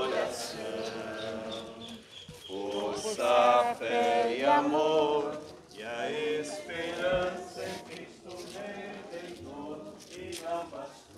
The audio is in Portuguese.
coração. Força, fé e amor, e a esperança em Cristo Redentor e abastrou.